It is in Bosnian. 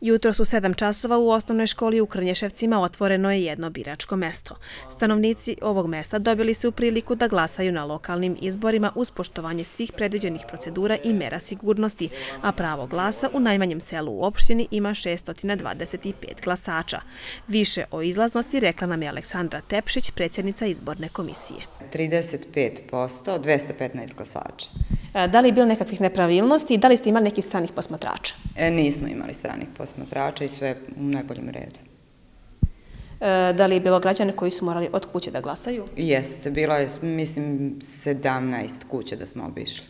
Jutro su sedam časova u osnovnoj školi u Krnješevcima otvoreno je jedno biračko mesto. Stanovnici ovog mesta dobili su priliku da glasaju na lokalnim izborima uz poštovanje svih predviđenih procedura i mera sigurnosti, a pravo glasa u najmanjem selu u opštini ima 625 glasača. Više o izlaznosti rekla nam je Aleksandra Tepšić, predsjednica izborne komisije. 35%, 215 glasača. E, da li je bilo nekakvih nepravilnosti i da li ste imali nekih stranih posmatrača? E, nismo imali stranih posmatrača i sve u najboljem redu. E, da li je bilo građane koji su morali od kuće da glasaju? Jeste, bilo je, mislim, 17 kuće da smo obišli.